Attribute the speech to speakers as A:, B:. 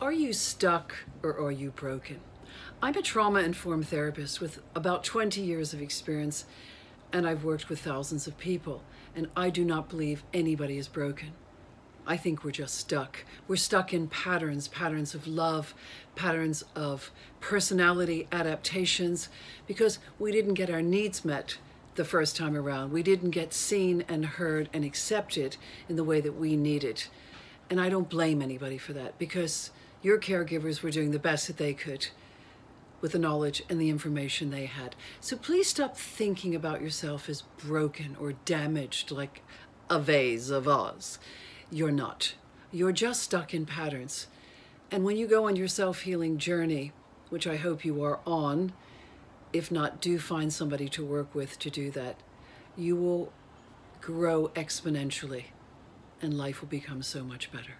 A: Are you stuck or are you broken? I'm a trauma informed therapist with about 20 years of experience, and I've worked with thousands of people, and I do not believe anybody is broken. I think we're just stuck. We're stuck in patterns, patterns of love, patterns of personality adaptations, because we didn't get our needs met the first time around. We didn't get seen and heard and accepted in the way that we needed. And I don't blame anybody for that because your caregivers were doing the best that they could with the knowledge and the information they had. So please stop thinking about yourself as broken or damaged like a vase of Oz. You're not. You're just stuck in patterns. And when you go on your self healing journey, which I hope you are on, if not, do find somebody to work with to do that, you will grow exponentially and life will become so much better.